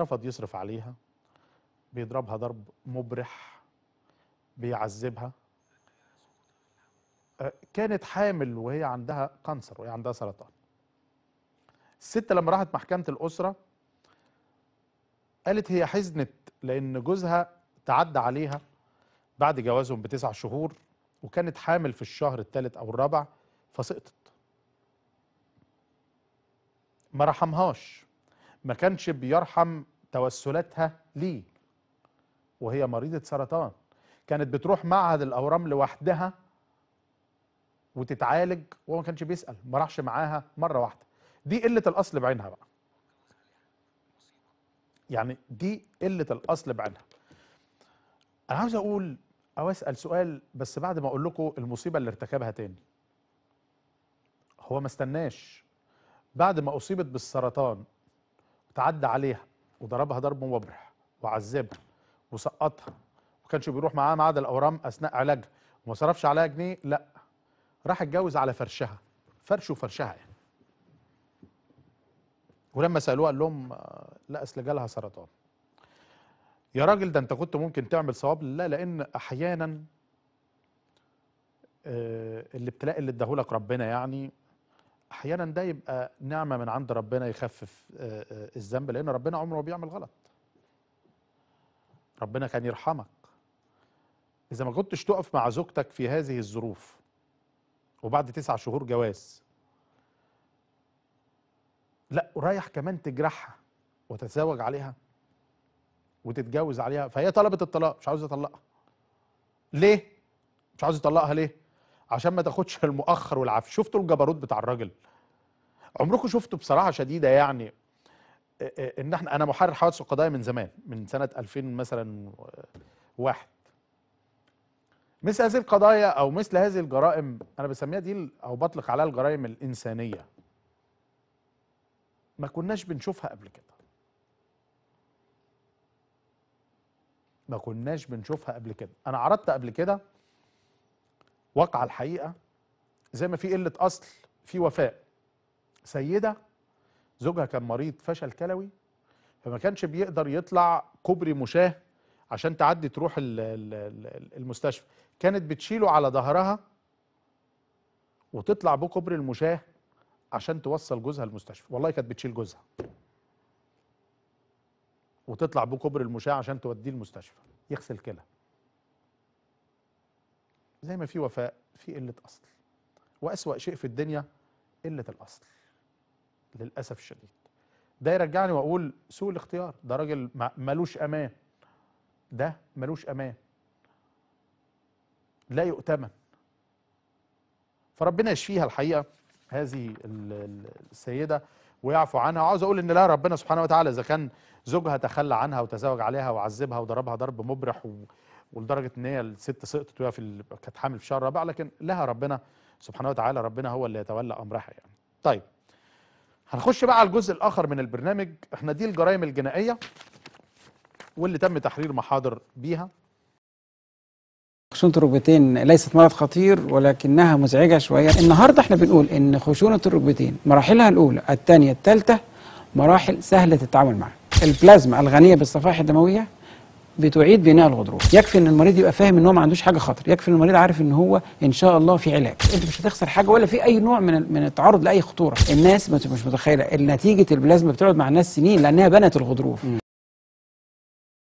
رفض يصرف عليها بيضربها ضرب مبرح بيعذبها. آه، كانت حامل وهي عندها كانسر وهي عندها سرطان. الست لما راحت محكمة الأسرة قالت هي حزنت لأن جوزها تعدى عليها بعد جوازهم بتسع شهور وكانت حامل في الشهر الثالث أو الرابع فسقطت. ما رحمهاش. ما كانش بيرحم توسلاتها ليه؟ وهي مريضة سرطان. كانت بتروح معهد الأورام لوحدها وتتعالج وهو ما كانش بيسأل ما راحش معاها مرة واحدة. دي قلة الأصل بعينها بقى. يعني دي قلة الأصل بعينها. أنا عاوز أقول أو أسأل سؤال بس بعد ما أقول لكم المصيبة اللي ارتكبها تاني. هو ما استناش. بعد ما أصيبت بالسرطان وتعدى عليها وضربها ضرب مبرح وعذبها وسقطها. وما كانش بيروح معاها معهد الأورام أثناء علاجها. وما صرفش عليها جنيه لا. راح اتجوز على فرشها. فرش وفرشها يعني. ولما سألوه قال لهم آه، لا أصل جالها سرطان. يا راجل ده أنت كنت ممكن تعمل صواب لله لأن أحيانا آه، الابتلاء اللي اداهولك ربنا يعني أحيانا ده يبقى نعمة من عند ربنا يخفف آه، آه، الذنب لأن ربنا عمره ما بيعمل غلط. ربنا كان يرحمك. إذا ما كنتش تقف مع زوجتك في هذه الظروف وبعد تسع شهور جواز لا ورايح كمان تجرحها وتتزوج عليها وتتجوز عليها فهي طلبت الطلاق مش عاوز يطلقها ليه؟ مش عاوز يطلقها ليه؟ عشان ما تاخدش المؤخر والعفش شفتوا الجبروت بتاع الراجل؟ عمركم شفتوا بصراحة شديدة يعني آه، آه، إن إحنا أنا محرر حوادث القضايا من زمان من سنة 2000 مثلا واحد. مثل هذه القضايا أو مثل هذه الجرائم أنا بسميها دي أو بطلق عليها الجرائم الإنسانية. ما كناش بنشوفها قبل كده. ما كناش بنشوفها قبل كده. أنا عرضت قبل كده واقع الحقيقة زي ما في قلة أصل في وفاء. سيدة زوجها كان مريض فشل كلوي فما كانش بيقدر يطلع كوبري مشاه عشان تعدي تروح ال- ال- ال- المستشفى. كانت بتشيله على ظهرها وتطلع بيه كوبري المشاه عشان توصل جوزها المستشفى. والله كانت بتشيل جوزها. وتطلع بيه كوبري المشاه عشان توديه المستشفى. يغسل كلى. زي ما في وفاء في قلة أصل. وأسوأ شيء في الدنيا قلة الأصل. للأسف الشديد. ده يرجعني وأقول سوء الاختيار. ده راجل ملوش أمان. ده ملوش أمان. لا يؤتمن. فربنا يشفيها الحقيقة. هذه ال- ال- السيدة ويعفو عنها. وعاوز أقول إن لا ربنا سبحانه وتعالى إذا كان زوجها تخلى عنها وتزوج عليها وعذبها وضربها ضرب مبرح و... ولدرجة إن هي الست سقطت وهي في. كانت حامل في شهر رابع لكن لها ربنا سبحانه وتعالى ربنا هو اللي يتولى أمرها يعني. طيب هنخش بقى على الجزء الآخر من البرنامج إحنا دي الجرائم الجنائية واللي تم تحرير محاضر بيها خشونة الركبتين ليست مرض خطير ولكنها مزعجة شوية النهاردة إحنا بنقول إن خشونة الركبتين مراحلها الأولى الثانية الثالثة مراحل سهلة التعامل معها البلازما الغنية بالصفائح الدموية بتعيد بناء الغضروف. يكفي إن المريض يبقى فاهم إن هو ما عندوش حاجة خطر. يكفي إن المريض عارف إن هو إن شاء الله في علاج. أنت مش هتخسر حاجة ولا في أي نوع من من التعرض لأي خطورة. الناس مش متخيلة. نتيجه البلازما بتقعد مع الناس سنين لأنها بنت الغضروف.